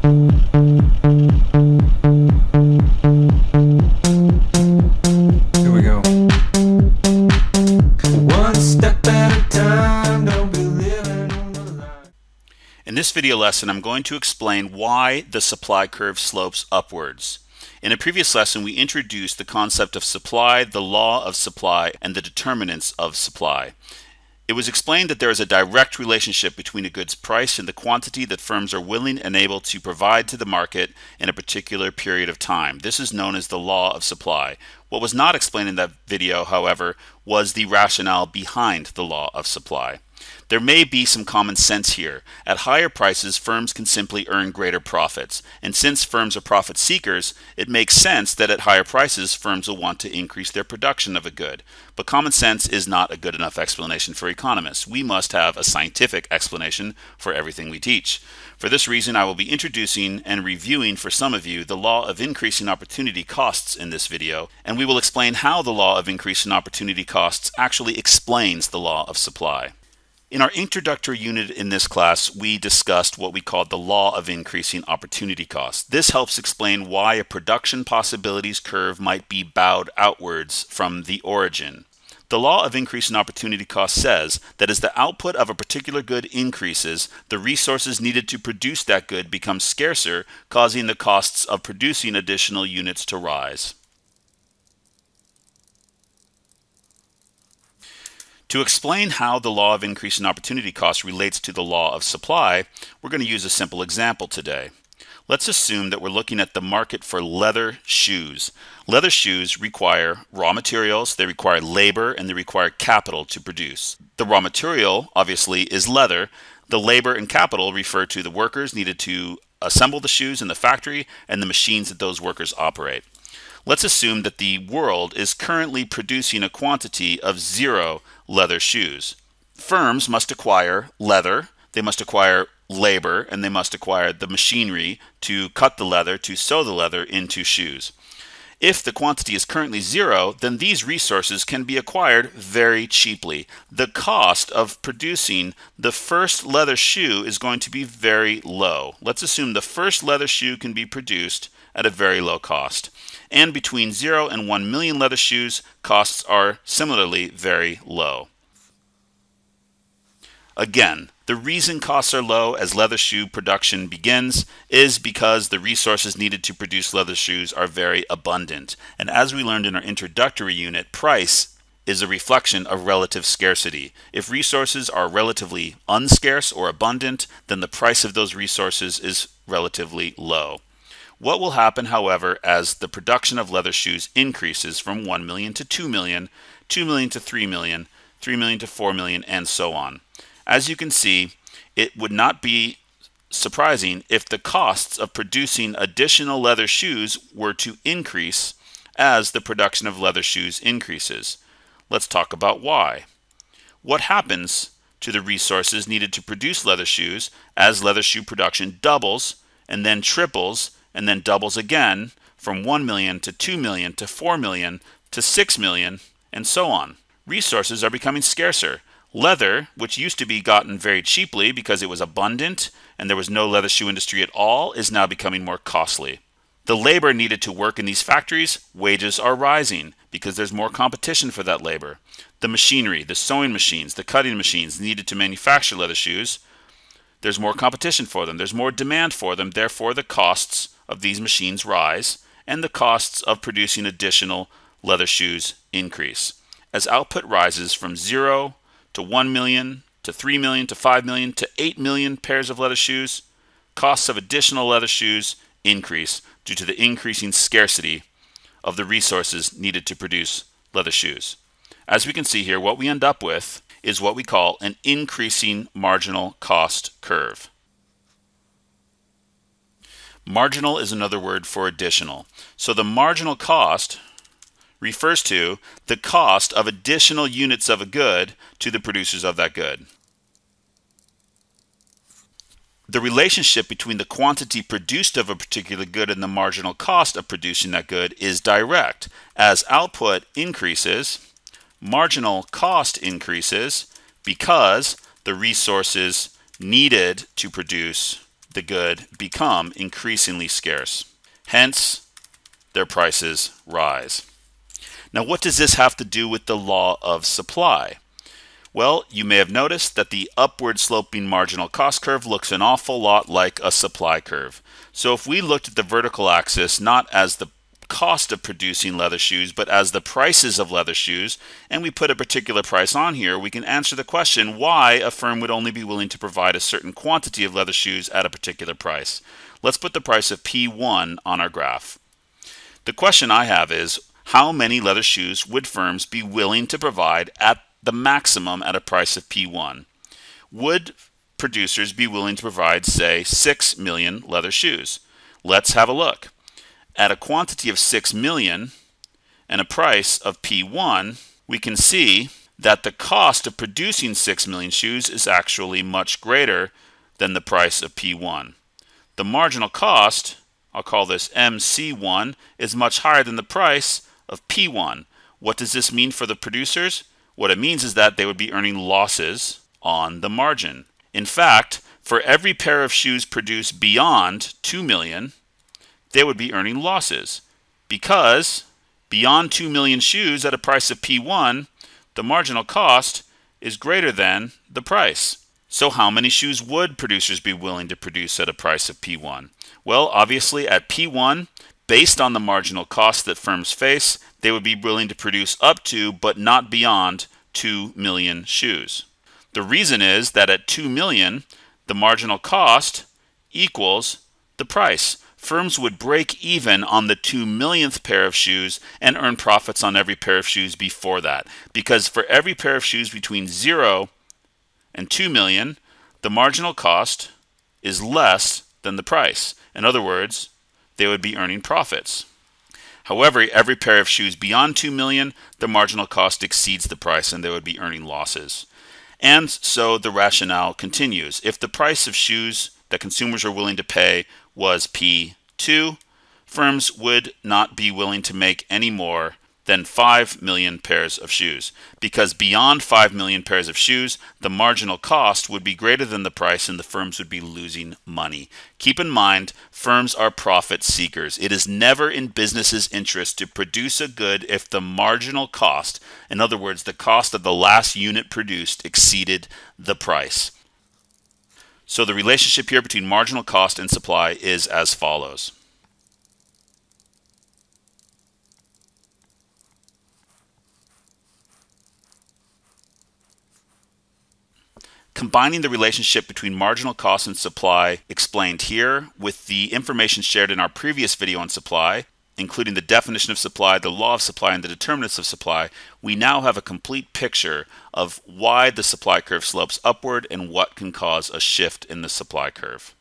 In this video lesson, I'm going to explain why the supply curve slopes upwards. In a previous lesson, we introduced the concept of supply, the law of supply, and the determinants of supply. It was explained that there is a direct relationship between a good's price and the quantity that firms are willing and able to provide to the market in a particular period of time. This is known as the law of supply. What was not explained in that video, however, was the rationale behind the law of supply. There may be some common sense here. At higher prices, firms can simply earn greater profits. And since firms are profit seekers, it makes sense that at higher prices, firms will want to increase their production of a good. But common sense is not a good enough explanation for economists. We must have a scientific explanation for everything we teach. For this reason, I will be introducing and reviewing for some of you the law of increasing opportunity costs in this video, and we will explain how the law of increasing opportunity costs actually explains the law of supply. In our introductory unit in this class, we discussed what we called the law of increasing opportunity costs. This helps explain why a production possibilities curve might be bowed outwards from the origin. The law of increasing opportunity cost says that as the output of a particular good increases, the resources needed to produce that good become scarcer, causing the costs of producing additional units to rise. To explain how the law of increasing opportunity cost relates to the law of supply, we're going to use a simple example today. Let's assume that we're looking at the market for leather shoes. Leather shoes require raw materials, they require labor, and they require capital to produce. The raw material, obviously, is leather. The labor and capital refer to the workers needed to assemble the shoes in the factory and the machines that those workers operate. Let's assume that the world is currently producing a quantity of zero leather shoes. Firms must acquire leather, they must acquire labor, and they must acquire the machinery to cut the leather, to sew the leather into shoes. If the quantity is currently zero, then these resources can be acquired very cheaply. The cost of producing the first leather shoe is going to be very low. Let's assume the first leather shoe can be produced at a very low cost and between 0 and 1 million leather shoes, costs are similarly very low. Again, the reason costs are low as leather shoe production begins is because the resources needed to produce leather shoes are very abundant. And as we learned in our introductory unit, price is a reflection of relative scarcity. If resources are relatively unscarce or abundant, then the price of those resources is relatively low. What will happen, however, as the production of leather shoes increases from 1 million to 2 million, 2 million to 3 million, 3 million to 4 million, and so on? As you can see, it would not be surprising if the costs of producing additional leather shoes were to increase as the production of leather shoes increases. Let's talk about why. What happens to the resources needed to produce leather shoes as leather shoe production doubles and then triples and then doubles again from 1 million to 2 million to 4 million to 6 million and so on. Resources are becoming scarcer. Leather, which used to be gotten very cheaply because it was abundant and there was no leather shoe industry at all, is now becoming more costly. The labor needed to work in these factories, wages are rising because there's more competition for that labor. The machinery, the sewing machines, the cutting machines needed to manufacture leather shoes, there's more competition for them, there's more demand for them, therefore the costs of these machines rise and the costs of producing additional leather shoes increase. As output rises from 0 to 1 million to 3 million to 5 million to 8 million pairs of leather shoes, costs of additional leather shoes increase due to the increasing scarcity of the resources needed to produce leather shoes. As we can see here, what we end up with is what we call an increasing marginal cost curve. Marginal is another word for additional. So the marginal cost refers to the cost of additional units of a good to the producers of that good. The relationship between the quantity produced of a particular good and the marginal cost of producing that good is direct. As output increases, marginal cost increases because the resources needed to produce the good become increasingly scarce. Hence, their prices rise. Now, what does this have to do with the law of supply? Well, you may have noticed that the upward sloping marginal cost curve looks an awful lot like a supply curve. So if we looked at the vertical axis not as the cost of producing leather shoes, but as the prices of leather shoes, and we put a particular price on here, we can answer the question why a firm would only be willing to provide a certain quantity of leather shoes at a particular price. Let's put the price of P1 on our graph. The question I have is, how many leather shoes would firms be willing to provide at the maximum at a price of P1? Would producers be willing to provide, say, 6 million leather shoes? Let's have a look at a quantity of 6 million and a price of P1, we can see that the cost of producing 6 million shoes is actually much greater than the price of P1. The marginal cost, I'll call this MC1, is much higher than the price of P1. What does this mean for the producers? What it means is that they would be earning losses on the margin. In fact, for every pair of shoes produced beyond 2 million, they would be earning losses because beyond 2 million shoes at a price of P1, the marginal cost is greater than the price. So how many shoes would producers be willing to produce at a price of P1? Well, obviously at P1, based on the marginal cost that firms face, they would be willing to produce up to but not beyond 2 million shoes. The reason is that at 2 million, the marginal cost equals the price firms would break even on the two millionth pair of shoes and earn profits on every pair of shoes before that. Because for every pair of shoes between zero and two million, the marginal cost is less than the price. In other words, they would be earning profits. However, every pair of shoes beyond 2 million, the marginal cost exceeds the price and they would be earning losses. And so the rationale continues. If the price of shoes that consumers are willing to pay was P2, firms would not be willing to make any more than 5 million pairs of shoes because beyond 5 million pairs of shoes, the marginal cost would be greater than the price and the firms would be losing money. Keep in mind, firms are profit seekers. It is never in business's interest to produce a good if the marginal cost, in other words, the cost of the last unit produced, exceeded the price. So the relationship here between marginal cost and supply is as follows. Combining the relationship between marginal cost and supply explained here with the information shared in our previous video on supply, including the definition of supply, the law of supply, and the determinants of supply, we now have a complete picture of why the supply curve slopes upward and what can cause a shift in the supply curve.